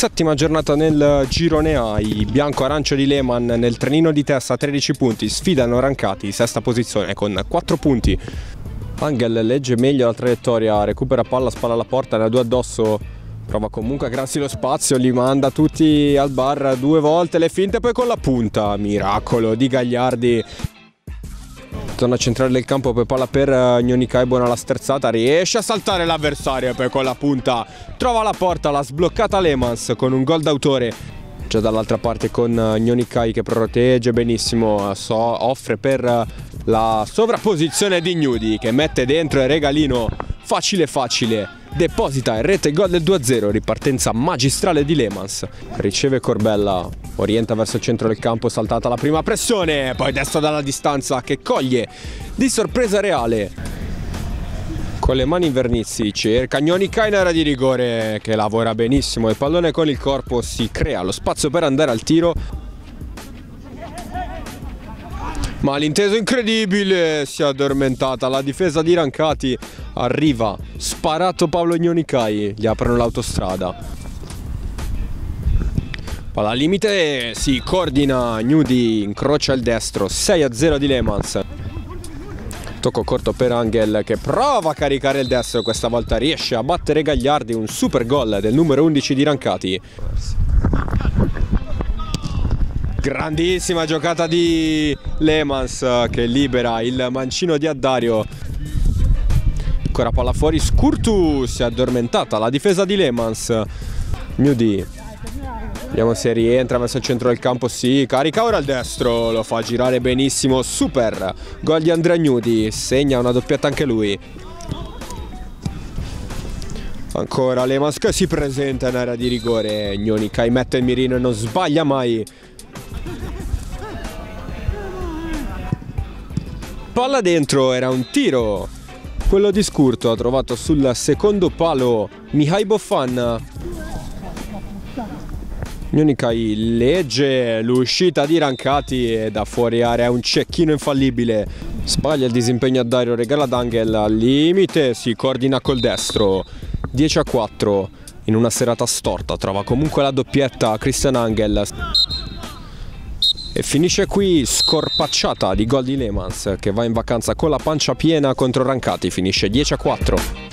Settima giornata nel girone A, i bianco-arancio di Lehmann nel trenino di testa 13 punti, sfidano Rancati, sesta posizione con 4 punti. Angel legge meglio la traiettoria, recupera palla, spalla alla porta, ne ha due addosso, prova comunque a crearsi lo spazio, li manda tutti al bar due volte le finte, poi con la punta, miracolo di Gagliardi torna a centrare il campo poi palla per eh, Gnonikai buona la sterzata. Riesce a saltare l'avversario poi con la punta. Trova la porta l'ha sbloccata Lemans con un gol d'autore. Già dall'altra parte con eh, che protegge benissimo so, offre per eh, la sovrapposizione di Gnudi che mette dentro il regalino. Facile facile deposita in rete gol del 2-0, ripartenza magistrale di Lemans. Riceve Corbella, orienta verso il centro del campo, saltata la prima pressione, poi destro dalla distanza che coglie di sorpresa reale. Con le mani in vernizzi cerca Gnoni Kainer di rigore che lavora benissimo, il pallone con il corpo si crea lo spazio per andare al tiro, Malinteso incredibile, si è addormentata la difesa di Rancati, arriva, sparato Paolo Ignonicai, gli aprono l'autostrada. Palla al limite, si coordina, Gnudi incrocia il destro, 6 a 0 di Lemans. Tocco corto per Angel che prova a caricare il destro, questa volta riesce a battere Gagliardi, un super gol del numero 11 di Rancati. Grandissima giocata di Lemans che libera il mancino di Addario. Ancora palla fuori, Scurtu si è addormentata, la difesa di Lemans. Newdy. Vediamo se rientra verso il centro del campo, sì, carica ora il destro, lo fa girare benissimo, super. Gol di Andrea Newdy, segna una doppietta anche lui. Ancora Lemans che si presenta in area di rigore, Gnoni mette il mirino e non sbaglia mai. Palla dentro, era un tiro. Quello di Scurto ha trovato sul secondo palo Mihai Boffan. Gnonikai legge l'uscita di Rancati e da fuori area un cecchino infallibile. Sbaglia il disimpegno a Dario, regala ad Angel al limite, si coordina col destro. 10 a 4 in una serata storta, trova comunque la doppietta Christian Angel. E finisce qui scorpacciata di gol di Lemans che va in vacanza con la pancia piena contro Rancati, finisce 10 a 4.